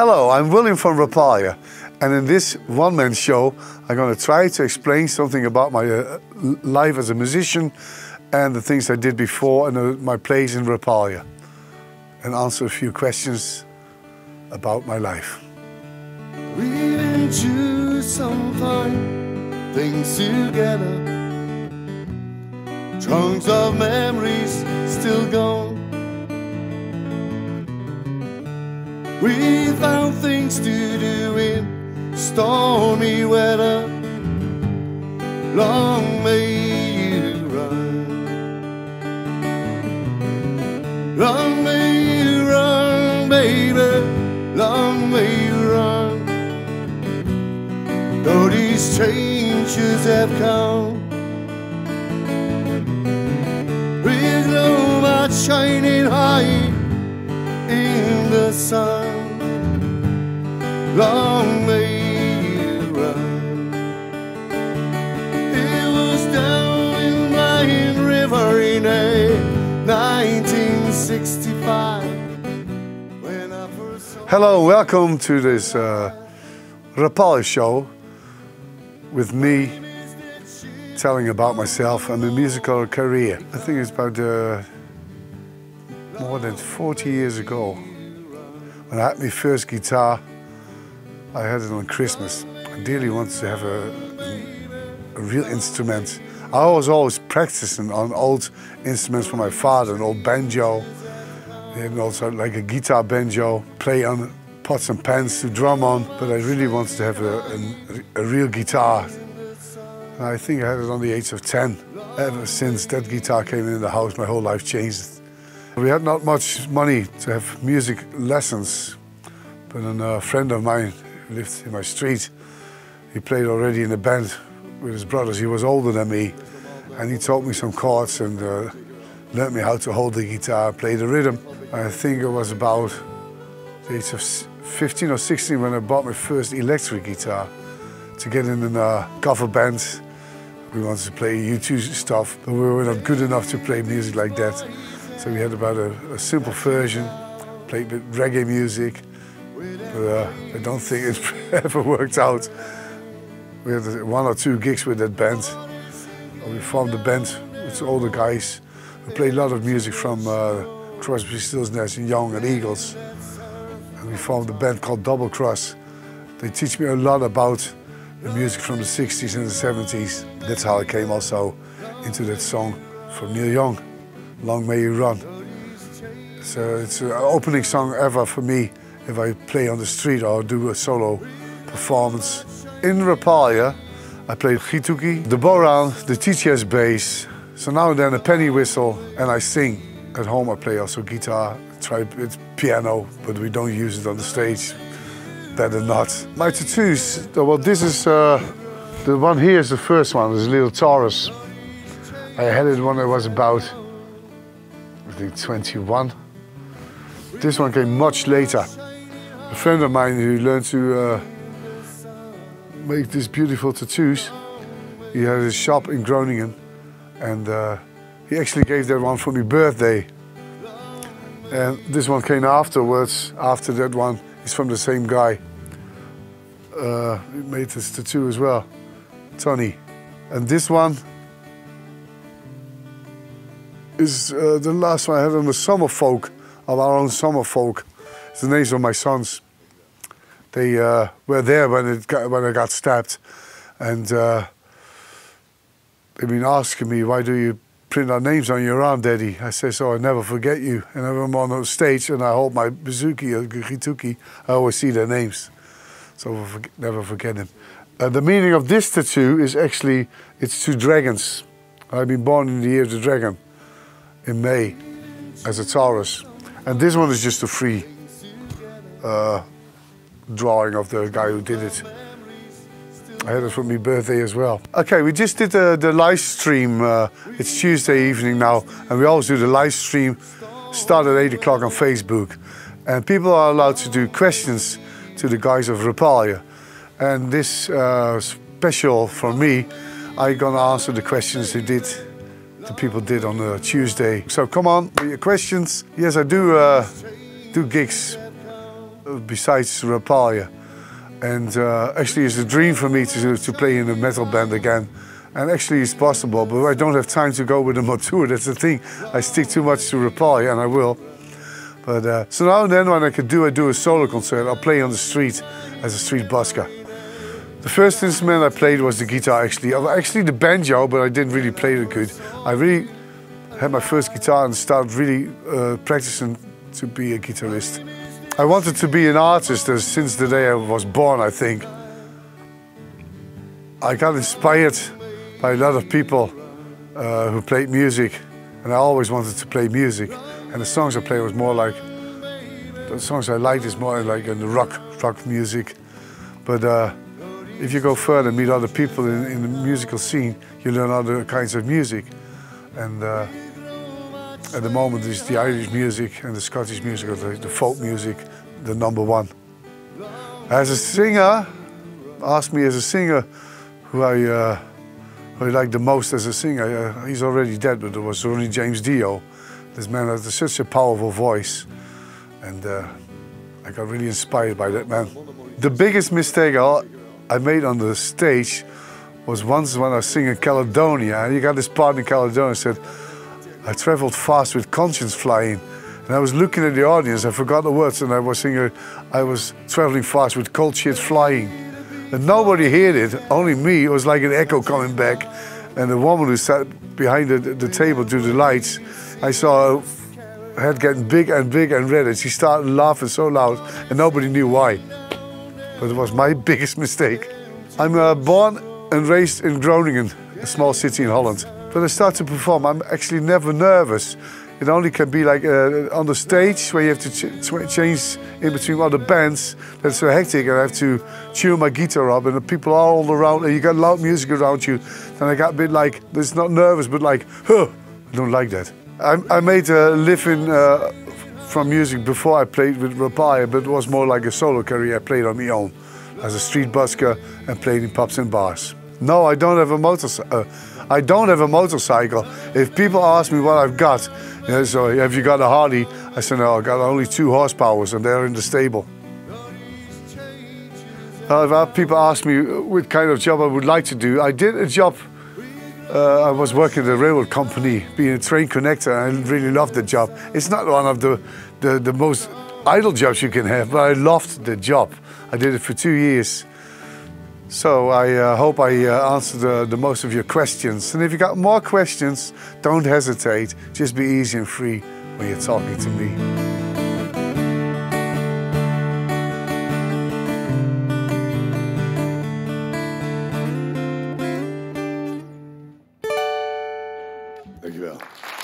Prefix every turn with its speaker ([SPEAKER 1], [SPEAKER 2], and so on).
[SPEAKER 1] Hello, I'm William from Rapalje, and in this one-man show, I'm going to try to explain something about my uh, life as a musician and the things I did before and uh, my place in Rapalje, and answer a few questions about my life.
[SPEAKER 2] We've been through some fine things together. Trunks of memories still gone. We found things to do in stormy weather. Long may you run. Long may you run, baby. Long may you run. Though these changes have come. With no much shining high in the sun. It was down in River in a 1965 when I first saw
[SPEAKER 1] Hello, welcome to this uh, Rapalje show with me telling about myself and my musical career. I think it's about uh, more than 40 years ago when I had my first guitar. I had it on Christmas. I dearly wanted to have a, a real instrument. I was always practicing on old instruments from my father, an old banjo, and also like a guitar banjo, play on pots and pans to drum on, but I really wanted to have a, a, a real guitar. And I think I had it on the age of 10. Ever since that guitar came in the house, my whole life changed. We had not much money to have music lessons, but a friend of mine lived in my street, he played already in a band with his brothers. He was older than me, and he taught me some chords and uh, learned me how to hold the guitar, play the rhythm. I think it was about the age of 15 or 16 when I bought my first electric guitar to get in a cover band. We wanted to play U2 stuff, but we were not good enough to play music like that. So we had about a, a simple version, played with reggae music, but uh, I don't think it ever worked out. We had one or two gigs with that band. We formed a band with all the guys. We played a lot of music from uh, Crosby, Stills, Nash and Young and Eagles. And we formed a band called Double Cross. They teach me a lot about the music from the 60s and the 70s. That's how I came also into that song from Neil Young, Long May You Run. So it's an opening song ever for me if I play on the street or do a solo performance. In Rapalje, I play gituki, the bodhrán, the tea chest bass, so now and then a penny whistle, and I sing. At home I play also guitar, try piano, but we don't use it on the stage. Better not. My tattoos, well this is, uh, the one here is the first one, this little Taurus. I had it when I was about, I think 21. This one came much later. A friend of mine who learned to uh, make these beautiful tattoos, he had a shop in Groningen and uh, he actually gave that one for my birthday. And this one came afterwards, after that one. It's from the same guy. Uh, he made this tattoo as well, Tony. And this one is uh, the last one I had on the summer folk, of our own summer folk. The names of my sons. They uh, were there when, it got, when I got stabbed. And uh, they've been asking me, why do you print our names on your arm, Daddy? I say, so I never forget you. And I'm on the stage and I hold my bouzouki or gituki, I always see their names. So I forget, never forget them. Uh, the meaning of this tattoo is actually, it's two dragons. I've been born in the year of the dragon, in May, as a Taurus. And this one is just a free uh, drawing of the guy who did it. I had it for my birthday as well. Okay, we just did the, the live stream. Uh, it's Tuesday evening now, and we always do the live stream. Start at 8 o'clock on Facebook. And people are allowed to do questions to the guys of Rapalje. And this uh, special for me, I'm gonna answer the questions they did, the people did on uh, Tuesday. So come on with your questions. Yes, I do uh, do gigs besides Rapalje. And uh, actually, it's a dream for me to, to play in a metal band again. And actually, it's possible, but I don't have time to go with them on tour. That's the thing. I stick too much to Rapalje, and I will. But uh, so now and then, when I can do, I do a solo concert. I'll play on the street as a street busker. The first instrument I played was the guitar, actually. Actually, the banjo, but I didn't really play it good. I really had my first guitar and started really uh, practicing to be a guitarist. I wanted to be an artist since the day I was born, I think. I got inspired by a lot of people uh, who played music, and I always wanted to play music. And the songs I played was more like, the songs I liked is more like in the rock, rock music. But uh, if you go further, meet other people in, in, the musical scene, you learn other kinds of music. And uh, at the moment, it's the Irish music and the Scottish music, or the, the folk music, the number one. As a singer, ask me as a singer who I, uh, who I like the most as a singer. Uh, he's already dead, but it was Ronnie James Dio. This man has such a powerful voice. And uh, I got really inspired by that man. The biggest mistake I I made on the stage was once when I was singing Caledonia, and you got this part in Caledonia said, I traveled fast with conscience flying. And I was looking at the audience, I forgot the words, and I was singing, I was traveling fast with cold shit flying. And nobody heard it, only me. It was like an echo coming back. And the woman who sat behind the, the table to the lights, I saw her head getting big and big and red, and she started laughing so loud, and nobody knew why but it was my biggest mistake. I'm uh, born and raised in Groningen, a small city in Holland. When I start to perform, I'm actually never nervous. It only can be like uh, on the stage where you have to ch change in between other bands. That's so hectic, and I have to tune my guitar up, and the people are all around, and you got loud music around you. And I got a bit like, it's not nervous, but like, huh, I don't like that. I, I made a living uh, from music before I played with Rapalje, but it was more like a solo career. I played on my own as a street busker and played in pubs and bars. No, I don't have a motorcycle. Uh, I don't have a motorcycle. If people ask me what I've got, you know, so have you got a Harley? I said, no, I've got only two horsepowers and they're in the stable. People ask me what kind of job I would like to do. I did a job uh, I was working at a railroad company, being a train connector, and I really loved the job. It's not one of the, the, the most idle jobs you can have, but I loved the job. I did it for two years. So I uh, hope I uh, answered the, most of your questions. And if you got more questions, don't hesitate. Just be easy and free when you're talking to me. Thank Dankjewel.